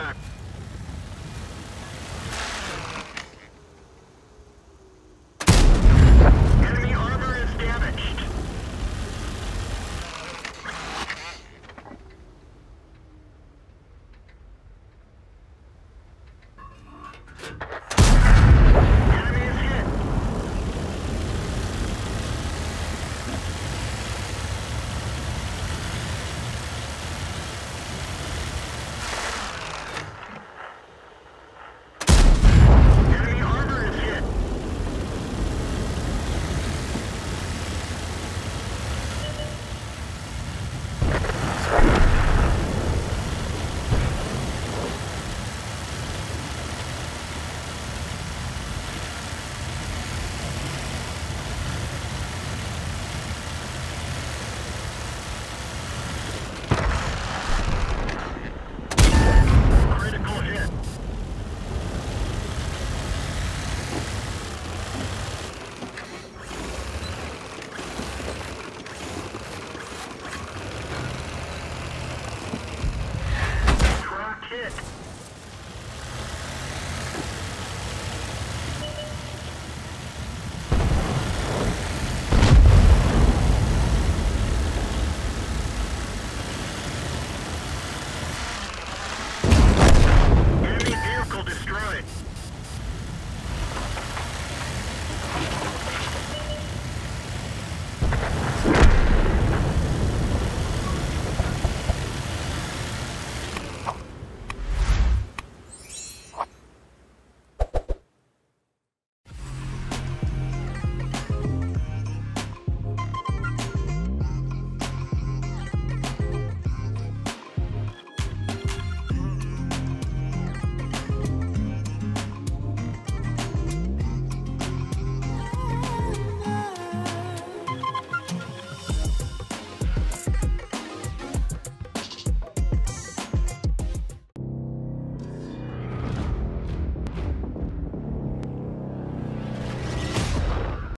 contract.